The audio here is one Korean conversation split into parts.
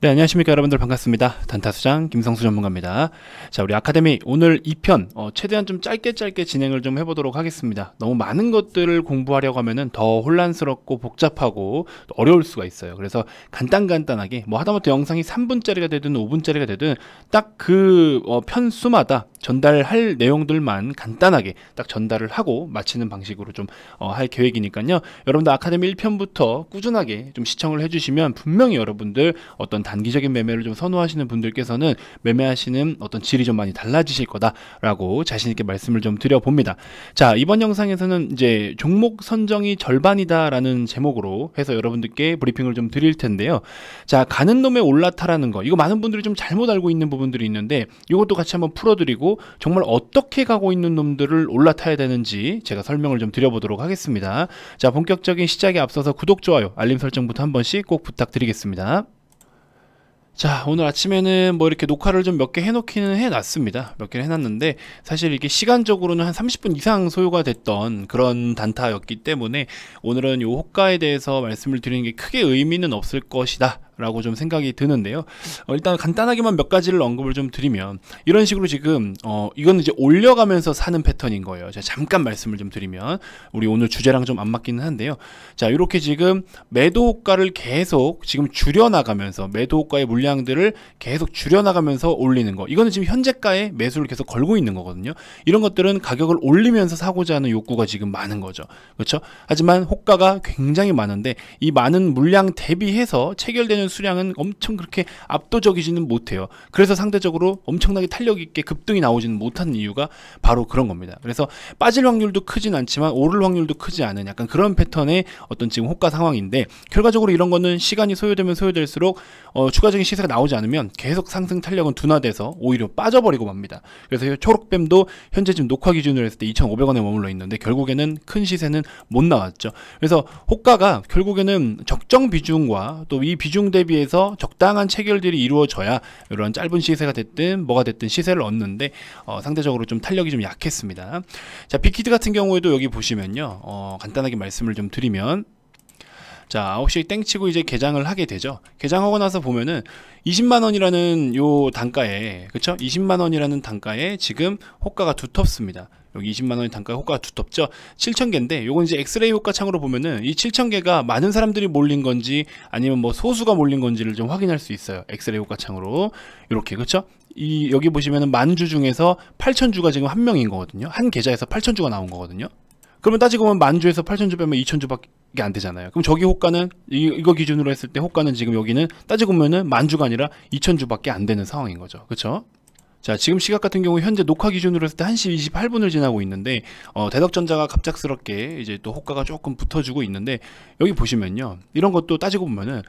네, 안녕하십니까 여러분들 반갑습니다. 단타수장 김성수 전문가입니다. 자, 우리 아카데미 오늘 2편 어, 최대한 좀 짧게 짧게 진행을 좀 해보도록 하겠습니다. 너무 많은 것들을 공부하려고 하면은 더 혼란스럽고 복잡하고 어려울 수가 있어요. 그래서 간단간단하게 뭐 하다못해 영상이 3분짜리가 되든 5분짜리가 되든 딱그 어, 편수마다 전달할 내용들만 간단하게 딱 전달을 하고 마치는 방식으로 좀할 어, 계획이니까요. 여러분들 아카데미 1편부터 꾸준하게 좀 시청을 해주시면 분명히 여러분들 어떤 단기적인 매매를 좀 선호하시는 분들께서는 매매하시는 어떤 질이 좀 많이 달라지실 거다라고 자신있게 말씀을 좀 드려봅니다. 자, 이번 영상에서는 이제 종목 선정이 절반이다라는 제목으로 해서 여러분들께 브리핑을 좀 드릴 텐데요. 자, 가는 놈에 올라타라는 거. 이거 많은 분들이 좀 잘못 알고 있는 부분들이 있는데 이것도 같이 한번 풀어드리고 정말 어떻게 가고 있는 놈들을 올라타야 되는지 제가 설명을 좀 드려보도록 하겠습니다. 자, 본격적인 시작에 앞서서 구독, 좋아요, 알림 설정부터 한 번씩 꼭 부탁드리겠습니다. 자 오늘 아침에는 뭐 이렇게 녹화를 좀 몇 개 해놓기는 해놨습니다. 몇개 해놨는데 사실 이게 시간적으로는 한 30분 이상 소요가 됐던 그런 단타였기 때문에 오늘은 요 호가에 대해서 말씀을 드리는 게 크게 의미는 없을 것이다 라고 좀 생각이 드는데요. 어, 일단 간단하게만 몇 가지를 언급을 좀 드리면 이런 식으로 지금 어 이거는 이제 올려가면서 사는 패턴인 거예요. 제가 잠깐 말씀을 좀 드리면 우리 오늘 주제랑 좀 안 맞기는 한데요. 자 이렇게 지금 매도 호가를 계속 지금 줄여나가면서 매도 호가의 물량들을 계속 줄여나가면서 올리는 거 이거는 지금 현재가에 매수를 계속 걸고 있는 거거든요. 이런 것들은 가격을 올리면서 사고자 하는 욕구가 지금 많은 거죠. 그렇죠? 하지만 호가가 굉장히 많은데 이 많은 물량 대비해서 체결되는 수량은 엄청 그렇게 압도적이지는 못해요. 그래서 상대적으로 엄청나게 탄력 있게 급등이 나오지는 못하는 이유가 바로 그런 겁니다. 그래서 빠질 확률도 크진 않지만 오를 확률도 크지 않은 약간 그런 패턴의 어떤 지금 호가 상황인데 결과적으로 이런 거는 시간이 소요되면 소요될수록 어, 추가적인 시세가 나오지 않으면 계속 상승 탄력은 둔화돼서 오히려 빠져버리고 맙니다. 그래서 초록뱀도 현재 지금 녹화 기준으로 했을 때 2,500원에 머물러 있는데 결국에는 큰 시세는 못 나왔죠. 그래서 호가가 결국에는 적정 비중과 또 이 비중 대 비해서 적당한 체결들이 이루어져야 이런 짧은 시세가 됐든 뭐가 됐든 시세를 얻는데 어, 상대적으로 좀 탄력이 좀 약했습니다. 자 빅히트 같은 경우에도 여기 보시면요 어, 간단하게 말씀을 좀 드리면 자 9시 땡치고 이제 개장을 하게 되죠? 개장하고 나서 보면은 20만원이라는 요 단가에 그쵸? 20만원이라는 단가에 지금 호가가 두텁습니다. 여기 20만원의 단가 호가가 두텁죠? 7,000개인데 요건 이제 엑스레이 호가 창으로 보면은 이 7,000개가 많은 사람들이 몰린 건지 아니면 뭐 소수가 몰린 건지를 좀 확인할 수 있어요. 엑스레이 호가 창으로. 이렇게 그렇죠 이 여기 보시면은 만주 중에서 8,000주가 지금 한 명인 거거든요. 한 계좌에서 8,000주가 나온 거거든요. 그러면 따지고 보면 만주에서 8,000주 빼면 2,000주밖에 안 되잖아요. 그럼 저기 호가는 이, 이거 기준으로 했을 때 호가는 지금 여기는 따지고 보면은 만 주가 아니라 2,000주밖에 안 되는 상황인 거죠. 그렇죠? 자, 지금 시각 같은 경우 현재 녹화 기준으로 했을 때 1시 28분을 지나고 있는데 어, 대덕전자가 갑작스럽게 이제 또 호가가 조금 붙어주고 있는데 여기 보시면요. 이런 것도 따지고 보면은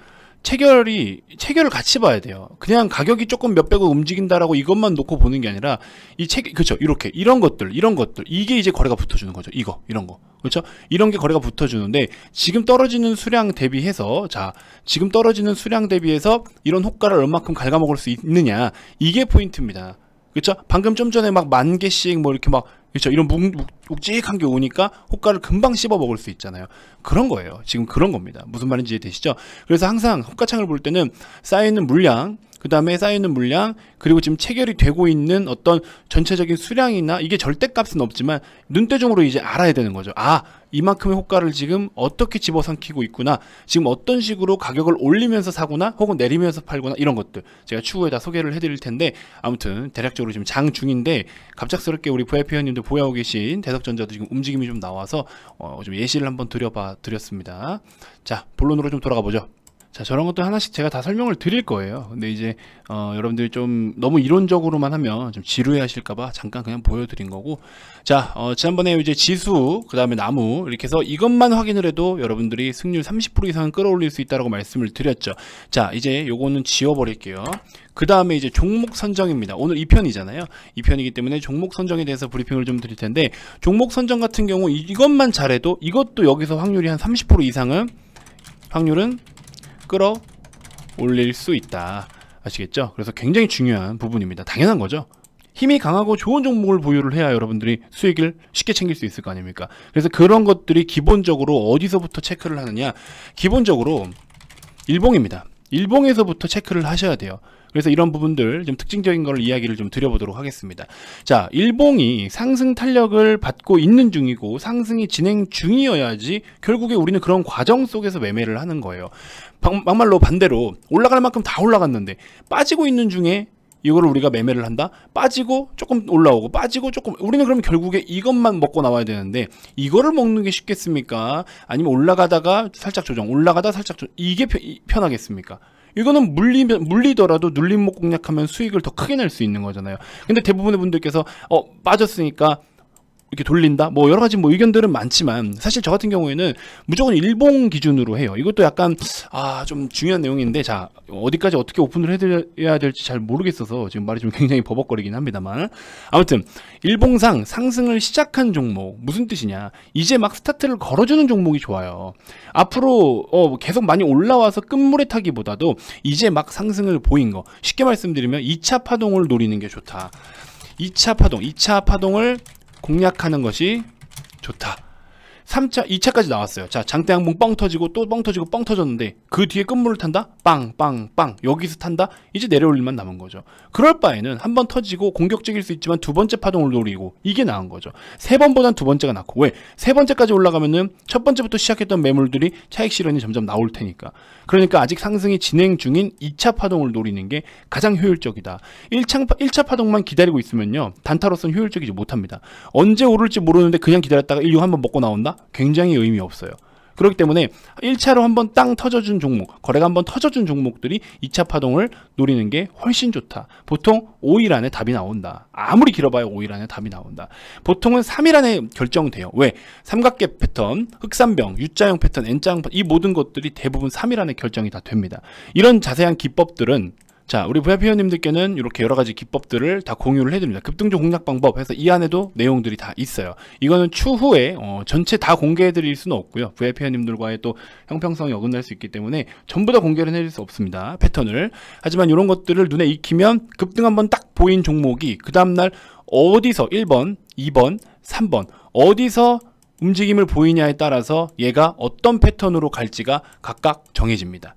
체결이 체결을 같이 봐야 돼요. 그냥 가격이 조금 몇백원 움직인다라고 이것만 놓고 보는 게 아니라 이 체결 그렇죠. 이렇게 이런 것들 이런 것들 이게 이제 거래가 붙어 주는 거죠. 이거 이런 거 그렇죠. 이런 게 거래가 붙어 주는데 지금 떨어지는 수량 대비해서 자 지금 떨어지는 수량 대비해서 이런 호가를 얼마큼 갉아먹을 수 있느냐 이게 포인트입니다. 그렇죠. 방금 좀 전에 막 만 개씩 뭐 이렇게 막 그렇죠. 이런 묵, 묵직한 게 오니까 호가를 금방 씹어 먹을 수 있잖아요. 그런 거예요. 지금 그런 겁니다. 무슨 말인지 이해되시죠? 그래서 항상 호가창을 볼 때는 쌓여있는 물량, 그 다음에 쌓여있는 물량 그리고 지금 체결이 되고 있는 어떤 전체적인 수량이나 이게 절대값은 없지만 눈대중으로 이제 알아야 되는 거죠. 아 이만큼의 호가를 지금 어떻게 집어삼키고 있구나. 지금 어떤 식으로 가격을 올리면서 사구나 혹은 내리면서 팔구나 이런 것들 제가 추후에 다 소개를 해드릴 텐데 아무튼 대략적으로 지금 장 중인데 갑작스럽게 우리 VIP 회원님들 보유하고 계신 대덕전자도 지금 움직임이 좀 나와서 어, 좀 예시를 한번 드려봐 드렸습니다. 자 본론으로 좀 돌아가 보죠 자 저런 것도 하나씩 제가 다 설명을 드릴 거예요. 근데 이제 어, 여러분들이 좀 너무 이론적으로만 하면 좀 지루해 하실까봐 잠깐 그냥 보여드린 거고. 자 어, 지난번에 이제 지수 그 다음에 나무 이렇게 해서 이것만 확인을 해도 여러분들이 승률 30% 이상은 끌어올릴 수 있다고 말씀을 드렸죠. 자 이제 요거는 지워버릴게요. 그 다음에 이제 종목 선정입니다. 오늘 2편이잖아요. 2편이기 때문에 종목 선정에 대해서 브리핑을 좀 드릴 텐데 종목 선정 같은 경우 이것만 잘해도 이것도 여기서 확률이 한 30% 이상은 확률은 끌어 올릴 수 있다. 아시겠죠? 그래서 굉장히 중요한 부분입니다. 당연한 거죠. 힘이 강하고 좋은 종목을 보유를 해야 여러분들이 수익을 쉽게 챙길 수 있을 거 아닙니까? 그래서 그런 것들이 기본적으로 어디서부터 체크를 하느냐? 기본적으로 일봉입니다 일봉에서부터 체크를 하셔야 돼요. 그래서 이런 부분들 좀 특징적인 걸 이야기를 좀 드려보도록 하겠습니다. 자, 일봉이 상승 탄력을 받고 있는 중이고 상승이 진행 중이어야지 결국에 우리는 그런 과정 속에서 매매를 하는 거예요. 막말로 반대로 올라갈 만큼 다 올라갔는데 빠지고 있는 중에 이거를 우리가 매매를 한다? 빠지고 조금 올라오고 빠지고 조금 우리는 그럼 결국에 이것만 먹고 나와야 되는데 이거를 먹는 게 쉽겠습니까? 아니면 올라가다가 살짝 조정, 올라가다 살짝 조정 이게 편하겠습니까? 이거는 물리, 물리더라도 눌림목 공략하면 수익을 더 크게 낼 수 있는 거잖아요. 근데 대부분의 분들께서 어 빠졌으니까 이렇게 돌린다? 뭐 여러 가지 뭐 의견들은 많지만 사실 저 같은 경우에는 무조건 일봉 기준으로 해요. 이것도 약간 아 좀 중요한 내용인데 자 어디까지 어떻게 오픈을 해드려야 될지 잘 모르겠어서 지금 말이 좀 굉장히 버벅거리긴 합니다만. 아무튼 일봉상 상승을 시작한 종목 무슨 뜻이냐? 이제 막 스타트를 걸어주는 종목이 좋아요. 앞으로 어 계속 많이 올라와서 끝물에 타기보다도 이제 막 상승을 보인 거. 쉽게 말씀드리면 2차 파동을 노리는 게 좋다. 2차 파동 2차 파동을 공략하는 것이 좋다. 3차, 2차까지 나왔어요. 자, 장대 항봉 뻥 터지고 또 뻥 터지고 뻥 터졌는데 그 뒤에 끝물을 탄다? 빵, 빵, 빵. 여기서 탄다? 이제 내려올 일만 남은 거죠. 그럴 바에는 한 번 터지고 공격적일 수 있지만 두 번째 파동을 노리고 이게 나은 거죠. 세 번보단 두 번째가 낫고 왜? 세 번째까지 올라가면은 첫 번째부터 시작했던 매물들이 차익 실현이 점점 나올 테니까. 그러니까 아직 상승이 진행 중인 2차 파동을 노리는 게 가장 효율적이다. 1차, 1차 파동만 기다리고 있으면요. 단타로서는 효율적이지 못합니다. 언제 오를지 모르는데 그냥 기다렸다가 일류 한번 먹고 나온다? 굉장히 의미 없어요. 그렇기 때문에 1차로 한번 땅 터져준 종목, 거래가 한번 터져준 종목들이 2차 파동을 노리는 게 훨씬 좋다. 보통 5일 안에 답이 나온다. 아무리 길어봐야 5일 안에 답이 나온다. 보통은 3일 안에 결정돼요. 왜? 삼각계 패턴, 흑산병, U자형 패턴, N자형 패턴, 이 모든 것들이 대부분 3일 안에 결정이 다 됩니다. 이런 자세한 기법들은 자, 우리 VIP 회원님들께는 이렇게 여러 가지 기법들을 다 공유를 해드립니다. 급등조 공략 방법 해서 이 안에도 내용들이 다 있어요. 이거는 추후에 어, 전체 다 공개해드릴 수는 없고요. VIP 회원님들과의 또 형평성이 어긋날 수 있기 때문에 전부 다 공개를 해드릴 수 없습니다. 패턴을. 하지만 이런 것들을 눈에 익히면 급등 한번 딱 보인 종목이 그 다음날 어디서 1번, 2번, 3번 어디서 움직임을 보이냐에 따라서 얘가 어떤 패턴으로 갈지가 각각 정해집니다.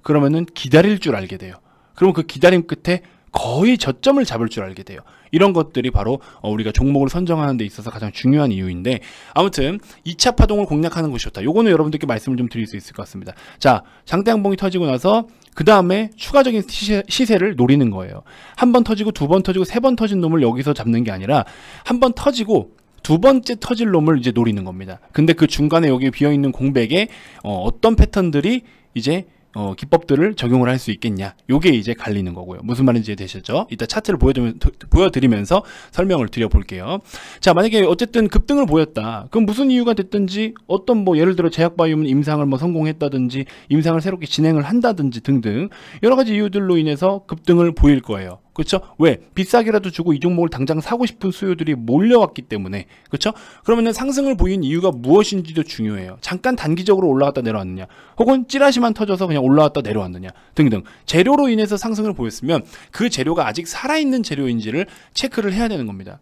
그러면은 기다릴 줄 알게 돼요. 그러면 그 기다림 끝에 거의 저점을 잡을 줄 알게 돼요. 이런 것들이 바로 어, 우리가 종목을 선정하는 데 있어서 가장 중요한 이유인데 아무튼 2차 파동을 공략하는 것이 좋다. 요거는 여러분들께 말씀을 좀 드릴 수 있을 것 같습니다. 자, 장대 항봉이 터지고 나서 그 다음에 추가적인 시세, 를 노리는 거예요. 한 번 터지고 두 번 터지고 세 번 터진 놈을 여기서 잡는 게 아니라 한 번 터지고 두 번째 터질 놈을 이제 노리는 겁니다. 근데 그 중간에 여기 비어 있는 공백에 어, 어떤 패턴들이 이제 어, 기법들을 적용을 할 수 있겠냐. 요게 이제 갈리는 거고요. 무슨 말인지 이해되셨죠? 이따 차트를 보여드리면, 보여드리면서 설명을 드려볼게요. 자, 만약에 어쨌든 급등을 보였다. 그럼 무슨 이유가 됐든지 어떤 뭐 예를 들어 제약바이오는 임상을 뭐 성공했다든지 임상을 새롭게 진행을 한다든지 등등 여러 가지 이유들로 인해서 급등을 보일 거예요. 그렇죠? 왜? 비싸게라도 주고 이 종목을 당장 사고 싶은 수요들이 몰려왔기 때문에 그렇죠? 그러면은 상승을 보인 이유가 무엇인지도 중요해요. 잠깐 단기적으로 올라갔다 내려왔느냐, 혹은 찌라시만 터져서 그냥 올라왔다 내려왔느냐 등등 재료로 인해서 상승을 보였으면 그 재료가 아직 살아있는 재료인지를 체크를 해야 되는 겁니다.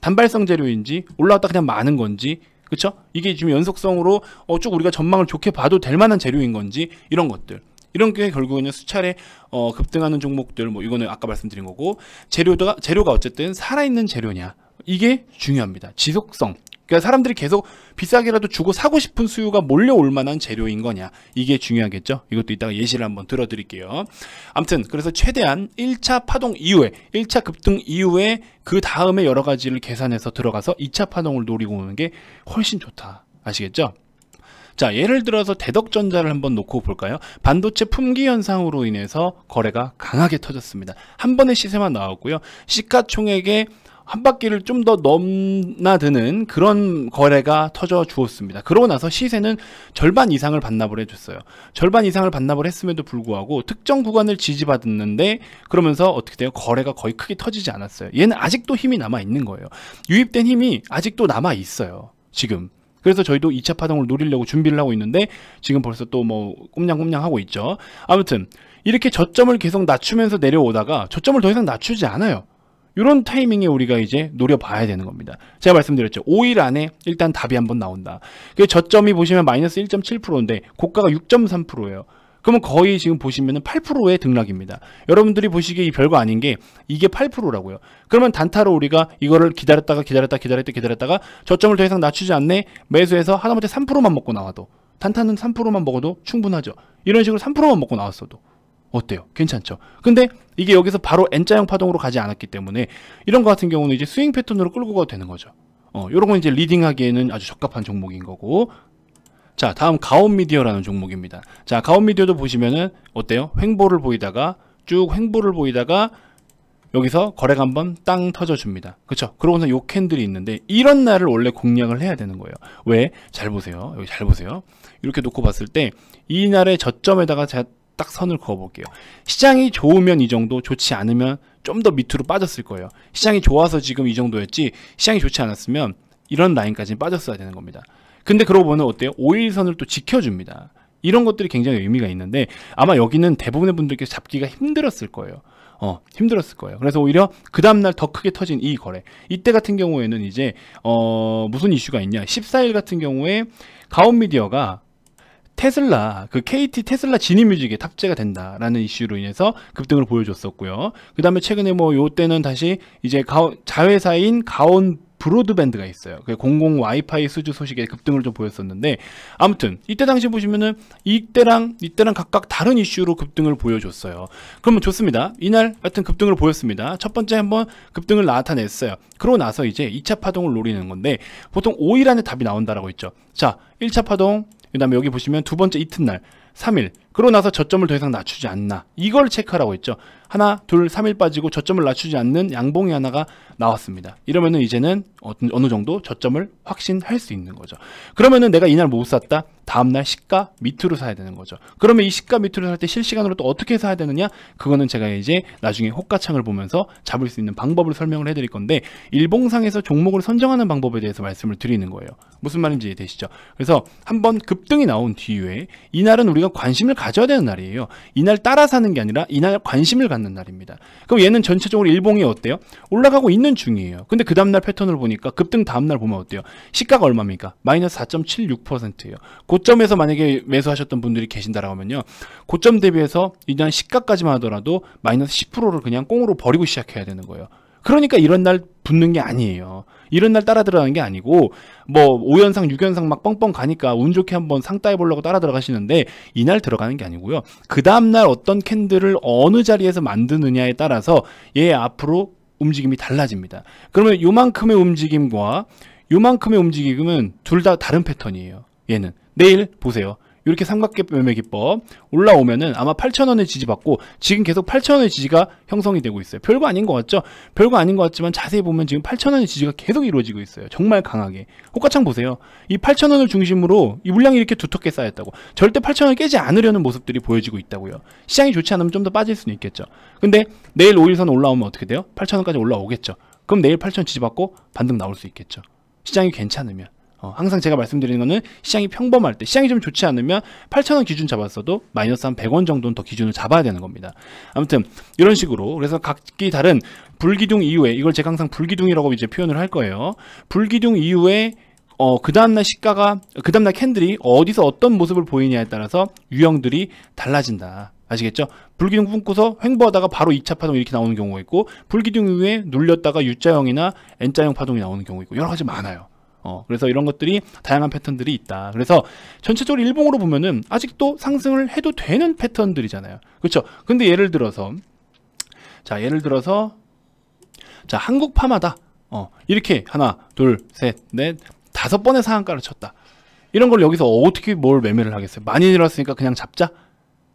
단발성 재료인지 올라왔다 그냥 많은 건지 그렇죠? 이게 지금 연속성으로 어, 쭉 우리가 전망을 좋게 봐도 될 만한 재료인 건지 이런 것들. 이런 게 결국에는 수차례 어, 급등하는 종목들 뭐 이거는 아까 말씀드린 거고 재료가 재료가 어쨌든 살아있는 재료냐. 이게 중요합니다. 지속성. 그러니까 사람들이 계속 비싸게라도 주고 사고 싶은 수요가 몰려올 만한 재료인 거냐. 이게 중요하겠죠? 이것도 이따가 예시를 한번 들어드릴게요. 아무튼 그래서 최대한 1차 파동 이후에 1차 급등 이후에 그 다음에 여러 가지를 계산해서 들어가서 2차 파동을 노리고 오는 게 훨씬 좋다. 아시겠죠 자, 예를 들어서 대덕전자를 한번 놓고 볼까요? 반도체 품귀 현상으로 인해서 거래가 강하게 터졌습니다. 한 번의 시세만 나왔고요. 시가총액의 한 바퀴를 좀 더 넘나드는 그런 거래가 터져 주었습니다. 그러고 나서 시세는 절반 이상을 반납을 해줬어요. 절반 이상을 반납을 했음에도 불구하고 특정 구간을 지지받았는데 그러면서 어떻게 돼요? 거래가 거의 크게 터지지 않았어요. 얘는 아직도 힘이 남아 있는 거예요. 유입된 힘이 아직도 남아 있어요. 지금. 그래서 저희도 2차 파동을 노리려고 준비를 하고 있는데 지금 벌써 또 뭐 꼼냥꼼냥 하고 있죠. 아무튼 이렇게 저점을 계속 낮추면서 내려오다가 저점을 더 이상 낮추지 않아요. 이런 타이밍에 우리가 이제 노려봐야 되는 겁니다. 제가 말씀드렸죠. 5일 안에 일단 답이 한번 나온다. 그 저점이 보시면 마이너스 1.7%인데 고가가 6.3%예요. 그러면 거의 지금 보시면은 8%의 등락입니다. 여러분들이 보시기에 이 별거 아닌 게 이게 8%라고요. 그러면 단타로 우리가 이거를 기다렸다가 기다렸다 기다렸다 기다렸다가 저점을 더 이상 낮추지 않네 매수해서 하다못해 3%만 먹고 나와도 단타는 3%만 먹어도 충분하죠. 이런 식으로 3%만 먹고 나왔어도 어때요? 괜찮죠? 근데 이게 여기서 바로 N자형 파동으로 가지 않았기 때문에 이런 거 같은 경우는 이제 스윙 패턴으로 끌고 가도 되는 거죠. 어, 요런 건 이제 리딩하기에는 아주 적합한 종목인 거고. 자, 다음 가온미디어라는 종목입니다. 자, 가온미디어도 보시면은 어때요? 횡보를 보이다가 쭉 횡보를 보이다가 여기서 거래가 한번 땅 터져줍니다. 그렇죠? 그러고서 요 캔들이 있는데 이런 날을 원래 공략을 해야 되는 거예요. 왜? 잘 보세요. 여기 잘 보세요. 이렇게 놓고 봤을 때 이 날의 저점에다가 제가 딱 선을 그어 볼게요. 시장이 좋으면 이 정도, 좋지 않으면 좀 더 밑으로 빠졌을 거예요. 시장이 좋아서 지금 이 정도였지, 시장이 좋지 않았으면 이런 라인까지 빠졌어야 되는 겁니다. 근데 그러고 보면 어때요? 5일선을 또 지켜줍니다. 이런 것들이 굉장히 의미가 있는데 아마 여기는 대부분의 분들께서 잡기가 힘들었을 거예요. 어, 힘들었을 거예요. 그래서 오히려 그 다음날 더 크게 터진 이 거래. 이때 같은 경우에는 이제, 어, 무슨 이슈가 있냐. 14일 같은 경우에 가온미디어가 테슬라 그 KT 테슬라 진입뮤직에 탑재가 된다라는 이슈로 인해서 급등을 보여줬었고요. 그 다음에 최근에 뭐 요때는 다시 이제 가온, 자회사인 가온 브로드밴드가 있어요. 그 공공 와이파이 수주 소식에 급등을 좀 보였었는데 아무튼 이때 당시 보시면은 이때랑 이때랑 각각 다른 이슈로 급등을 보여줬어요. 그러면 좋습니다. 이날 하여튼 급등을 보였습니다. 첫 번째 한번 급등을 나타냈어요. 그러고 나서 이제 2차 파동을 노리는 건데 보통 5일 안에 답이 나온다라고 했죠. 자, 1차 파동 그 다음에 여기 보시면 두 번째 이튿날 3일 그러고 나서 저점을 더 이상 낮추지 않나. 이걸 체크하라고 했죠. 하나 둘 3일 빠지고 저점을 낮추지 않는 양봉이 하나가 나왔습니다. 이러면은 이제는 어느 정도 저점을 확신할 수 있는 거죠. 그러면은 내가 이날 못 샀다. 다음날 시가 밑으로 사야 되는 거죠. 그러면 이 시가 밑으로 살 때 실시간으로 또 어떻게 사야 되느냐? 그거는 제가 이제 나중에 호가창을 보면서 잡을 수 있는 방법을 설명을 해드릴 건데 일봉상에서 종목을 선정하는 방법에 대해서 말씀을 드리는 거예요. 무슨 말인지 이해되시죠? 그래서 한번 급등이 나온 뒤에 이날은 우리가 관심을 가져야 되는 날이에요. 이날 따라 사는 게 아니라 이날 관심을 갖는 날입니다. 그럼 얘는 전체적으로 일봉이 어때요? 올라가고 있는 중이에요. 근데 그 다음날 패턴을 보니까 급등 다음날 보면 어때요? 시가가 얼마입니까? 마이너스 4.76%예요. 고점에서 만약에 매수하셨던 분들이 계신다라고 하면요. 고점 대비해서 이날 시가까지만 하더라도 마이너스 10%를 그냥 꽁으로 버리고 시작해야 되는 거예요. 그러니까 이런 날 붙는 게 아니에요. 이런 날 따라 들어가는 게 아니고 뭐 5연상 6연상 막 뻥뻥 가니까 운 좋게 한번 상 따해 보려고 따라 들어가시는데 이날 들어가는 게 아니고요. 그 다음 날 어떤 캔들을 어느 자리에서 만드느냐에 따라서 얘 앞으로 움직임이 달라집니다. 그러면 요만큼의 움직임과 요만큼의 움직임은 둘 다 다른 패턴이에요. 얘는 내일 보세요. 이렇게 삼각계 매매 기법 올라오면은 아마 8,000원의 지지받고 지금 계속 8,000원의 지지가 형성이 되고 있어요. 별거 아닌 것 같죠? 별거 아닌 것 같지만 자세히 보면 지금 8,000원의 지지가 계속 이루어지고 있어요. 정말 강하게. 호가창 보세요. 이 8,000원을 중심으로 이 물량이 이렇게 두텁게 쌓였다고. 절대 8,000원을 깨지 않으려는 모습들이 보여지고 있다고요. 시장이 좋지 않으면 좀 더 빠질 수는 있겠죠. 근데 내일 5일선 올라오면 어떻게 돼요? 8,000원까지 올라오겠죠. 그럼 내일 8,000원 지지받고 반등 나올 수 있겠죠. 시장이 괜찮으면. 어, 항상 제가 말씀드리는 거는 시장이 평범할 때 시장이 좀 좋지 않으면 8,000원 기준 잡았어도 마이너스 한 100원 정도는 더 기준을 잡아야 되는 겁니다. 아무튼 이런 식으로 그래서 각기 다른 불기둥 이후에 이걸 제가 항상 불기둥이라고 이제 표현을 할 거예요. 불기둥 이후에 어, 그 다음날 시가가, 그 다음날 캔들이 어디서 어떤 모습을 보이냐에 따라서 유형들이 달라진다. 아시겠죠? 불기둥 품고서 횡보하다가 바로 2차 파동 이렇게 나오는 경우가 있고, 불기둥 이후에 눌렸다가 U자형이나 N자형 파동이 나오는 경우가 있고, 여러 가지 많아요. 어, 그래서 이런 것들이 다양한 패턴들이 있다. 그래서 전체적으로 일봉으로 보면은 아직도 상승을 해도 되는 패턴들이잖아요. 그렇죠? 근데 예를 들어서 자, 예를 들어서 자, 한국 파마다 어, 이렇게 하나, 둘, 셋, 넷, 다섯 번의 상한가를 쳤다. 이런 걸 여기서 어떻게 뭘 매매를 하겠어요? 많이 내려왔으니까 그냥 잡자?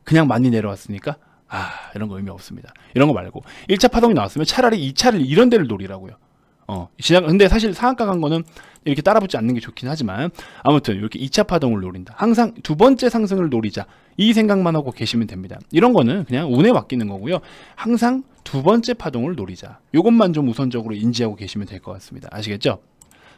그냥 많이 내려왔으니까? 아, 이런 거 의미 없습니다. 이런 거 말고 1차 파동이 나왔으면 차라리 2차를 이런 데를 노리라고요. 어, 시장, 근데 사실 상한가 간 거는 이렇게 따라붙지 않는 게 좋긴 하지만 아무튼 이렇게 2차 파동을 노린다. 항상 두 번째 상승을 노리자. 이 생각만 하고 계시면 됩니다. 이런 거는 그냥 운에 맡기는 거고요. 항상 두 번째 파동을 노리자. 이것만 좀 우선적으로 인지하고 계시면 될 것 같습니다. 아시겠죠?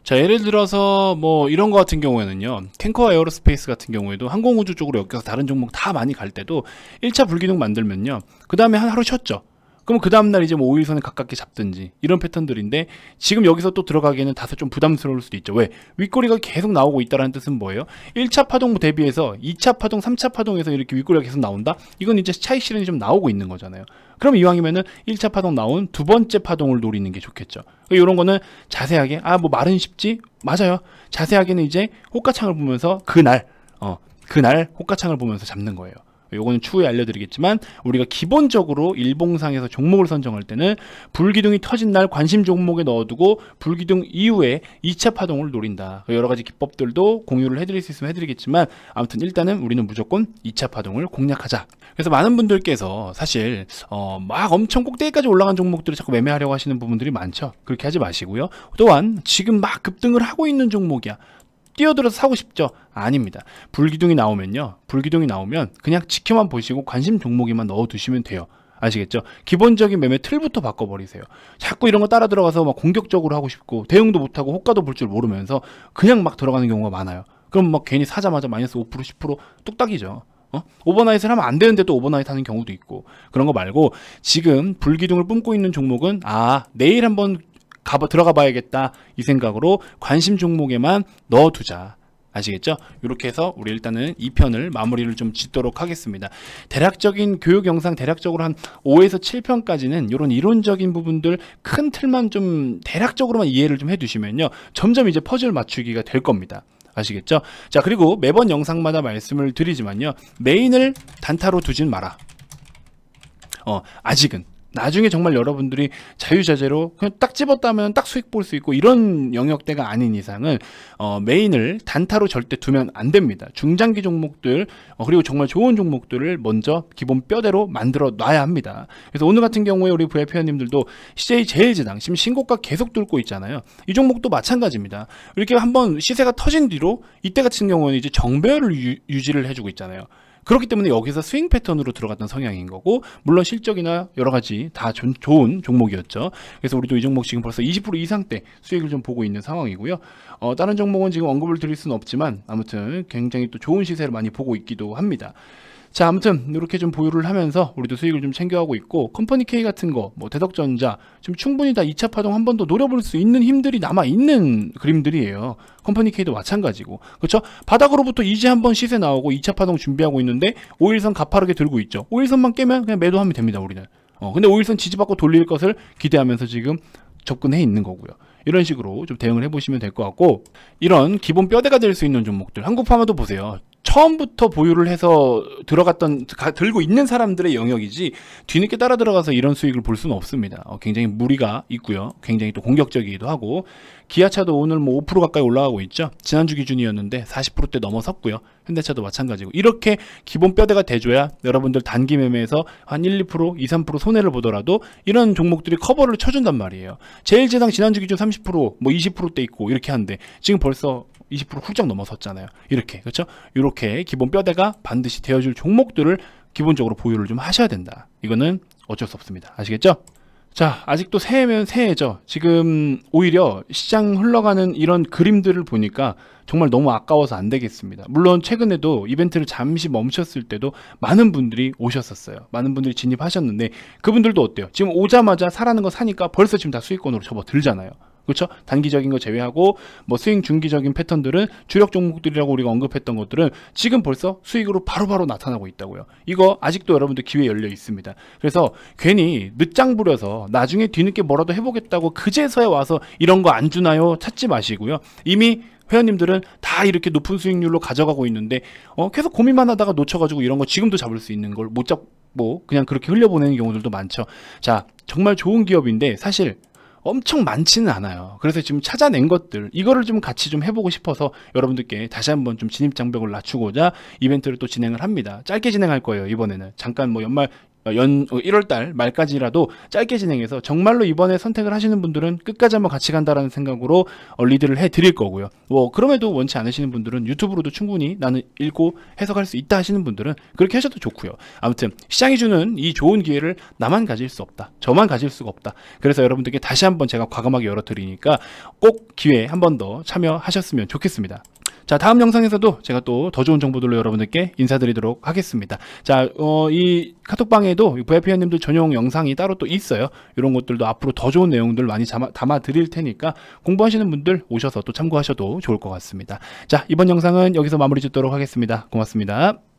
자, 예를 들어서 뭐 이런 거 같은 경우에는요. 켄코아 에어로스페이스 같은 경우에도 항공우주 쪽으로 엮여서 다른 종목 다 많이 갈 때도 1차 불기둥 만들면요. 그 다음에 한 하루 쉬었죠. 그럼 그 다음날 이제 뭐 5일선에 가깝게 잡든지 이런 패턴들인데 지금 여기서 또 들어가기에는 다소 좀 부담스러울 수도 있죠. 왜? 윗꼬리가 계속 나오고 있다는 뜻은 뭐예요? 1차 파동 대비해서 2차 파동, 3차 파동에서 이렇게 윗꼬리가 계속 나온다? 이건 이제 차익 실현이 좀 나오고 있는 거잖아요. 그럼 이왕이면은 1차 파동 나온 두 번째 파동을 노리는 게 좋겠죠. 이런 그러니까 거는 자세하게 아 뭐 말은 쉽지? 맞아요. 자세하게는 이제 호가창을 보면서 그날 어 그날 호가창을 보면서 잡는 거예요. 요거는 추후에 알려드리겠지만 우리가 기본적으로 일봉상에서 종목을 선정할 때는 불기둥이 터진 날 관심 종목에 넣어두고 불기둥 이후에 2차 파동을 노린다. 여러 가지 기법들도 공유를 해드릴 수 있으면 해드리겠지만 아무튼 일단은 우리는 무조건 2차 파동을 공략하자. 그래서 많은 분들께서 사실 어, 막 엄청 꼭대기까지 올라간 종목들을 자꾸 매매하려고 하시는 부분들이 많죠. 그렇게 하지 마시고요. 또한 지금 막 급등을 하고 있는 종목이야. 뛰어들어서 사고 싶죠? 아닙니다. 불기둥이 나오면요. 불기둥이 나오면 그냥 지켜만 보시고 관심 종목에만 넣어두시면 돼요. 아시겠죠? 기본적인 매매 틀부터 바꿔버리세요. 자꾸 이런 거 따라 들어가서 막 공격적으로 하고 싶고 대응도 못하고 호가도 볼 줄 모르면서 그냥 막 들어가는 경우가 많아요. 그럼 막 괜히 사자마자 마이너스 5% 10% 뚝딱이죠. 어? overnight을 하면 안 되는데 또 overnight 하는 경우도 있고 그런 거 말고 지금 불기둥을 뿜고 있는 종목은 아 내일 한번 가봐 들어가 봐야겠다 이 생각으로 관심 종목에만 넣어두자. 아시겠죠? 이렇게 해서 우리 일단은 2편을 마무리를 좀 짓도록 하겠습니다. 대략적인 교육 영상 대략적으로 한 5에서 7편까지는 이런 이론적인 부분들 큰 틀만 좀 대략적으로만 이해를 좀 해두시면요. 점점 이제 퍼즐 맞추기가 될 겁니다. 아시겠죠? 자 그리고 매번 영상마다 말씀을 드리지만요. 메인을 단타로 두진 마라. 어, 아직은 나중에 정말 여러분들이 자유자재로 그냥 딱 집었다면 딱 수익 볼 수 있고 이런 영역대가 아닌 이상은 어, 메인을 단타로 절대 두면 안 됩니다. 중장기 종목들 어, 그리고 정말 좋은 종목들을 먼저 기본 뼈대로 만들어 놔야 합니다. 그래서 오늘 같은 경우에 우리 VIP 회원님들도 CJ 제일제당 지금 신고가 계속 뚫고 있잖아요. 이 종목도 마찬가지입니다. 이렇게 한번 시세가 터진 뒤로 이때 같은 경우는 이제 정배열을 유, 유지를 해주고 있잖아요. 그렇기 때문에 여기서 스윙 패턴으로 들어갔던 성향인 거고 물론 실적이나 여러 가지 다 조, 좋은 종목이었죠. 그래서 우리도 이 종목 지금 벌써 20% 이상 대 수익을 좀 보고 있는 상황이고요. 어, 다른 종목은 지금 언급을 드릴 수는 없지만 아무튼 굉장히 또 좋은 시세를 많이 보고 있기도 합니다. 자, 아무튼 이렇게 좀 보유를 하면서 우리도 수익을 좀 챙겨가고 있고 컴퍼니 K 같은 거, 뭐 대덕전자 지금 충분히 다 2차 파동 한 번 더 노려볼 수 있는 힘들이 남아 있는 그림들이에요. 컴퍼니 K도 마찬가지고. 그렇죠? 바닥으로부터 이제 한 번 시세 나오고 2차 파동 준비하고 있는데 5일선 가파르게 들고 있죠. 5일선만 깨면 그냥 매도하면 됩니다, 우리는. 어, 근데 5일선 지지받고 돌릴 것을 기대하면서 지금 접근해 있는 거고요. 이런 식으로 좀 대응을 해보시면 될 것 같고 이런 기본 뼈대가 될 수 있는 종목들 한국파마도 보세요. 처음부터 보유를 해서 들어갔던 가, 들고 있는 사람들의 영역이지 뒤늦게 따라 들어가서 이런 수익을 볼 수는 없습니다. 어, 굉장히 무리가 있고요. 굉장히 또 공격적이기도 하고 기아차도 오늘 뭐 5% 가까이 올라가고 있죠. 지난주 기준이었는데 40%대 넘어섰고요. 현대차도 마찬가지고 이렇게 기본 뼈대가 돼줘야 여러분들 단기 매매에서 한 1, 2%, 2, 3% 손해를 보더라도 이런 종목들이 커버를 쳐준단 말이에요. 제일제당 지난주 기준 30%, 뭐 20%대 있고 이렇게 하는데 지금 벌써 20% 훌쩍 넘어섰잖아요. 이렇게 그렇죠? 이렇게 기본 뼈대가 반드시 되어줄 종목들을 기본적으로 보유를 좀 하셔야 된다. 이거는 어쩔 수 없습니다. 아시겠죠? 자, 아직도 새해면 새해죠. 지금 오히려 시장 흘러가는 이런 그림들을 보니까 정말 너무 아까워서 안 되겠습니다. 물론 최근에도 이벤트를 잠시 멈췄을 때도 많은 분들이 오셨었어요. 많은 분들이 진입하셨는데 그분들도 어때요? 지금 오자마자 사라는 거 사니까 벌써 지금 다 수익권으로 접어들잖아요. 그렇죠? 단기적인 거 제외하고 뭐 스윙 중기적인 패턴들은 주력 종목들이라고 우리가 언급했던 것들은 지금 벌써 수익으로 바로바로 바로 나타나고 있다고요. 이거 아직도 여러분들 기회 열려 있습니다. 그래서 괜히 늦장 부려서 나중에 뒤늦게 뭐라도 해보겠다고 그제서야 와서 이런 거 안 주나요? 찾지 마시고요. 이미 회원님들은 다 이렇게 높은 수익률로 가져가고 있는데 어, 계속 고민만 하다가 놓쳐가지고 이런 거 지금도 잡을 수 있는 걸 못 잡고 그냥 그렇게 흘려보내는 경우들도 많죠. 자 정말 좋은 기업인데 사실 엄청 많지는 않아요. 그래서 지금 찾아낸 것들 이거를 좀 같이 좀 해보고 싶어서 여러분들께 다시 한번 좀 진입 장벽을 낮추고자 이벤트를 또 진행을 합니다. 짧게 진행할 거예요 이번에는 잠깐 뭐 연말 어, 연 1월달 어, 말까지라도 짧게 진행해서 정말로 이번에 선택을 하시는 분들은 끝까지 한번 같이 간다라는 생각으로 어, 리드를 해 드릴 거고요. 뭐 그럼에도 원치 않으시는 분들은 유튜브로도 충분히 나는 읽고 해석할 수 있다 하시는 분들은 그렇게 하셔도 좋고요. 아무튼 시장이 주는 이 좋은 기회를 나만 가질 수 없다. 저만 가질 수가 없다. 그래서 여러분들께 다시 한번 제가 과감하게 열어 드리니까 꼭 기회에 한 번 더 참여하셨으면 좋겠습니다. 자, 다음 영상에서도 제가 또 더 좋은 정보들로 여러분들께 인사드리도록 하겠습니다. 자, 어, 이 카톡방에도 VIP 회원님들 전용 영상이 따로 또 있어요. 이런 것들도 앞으로 더 좋은 내용들 많이 담아 드릴 테니까 공부하시는 분들 오셔서 또 참고하셔도 좋을 것 같습니다. 자, 이번 영상은 여기서 마무리 짓도록 하겠습니다. 고맙습니다.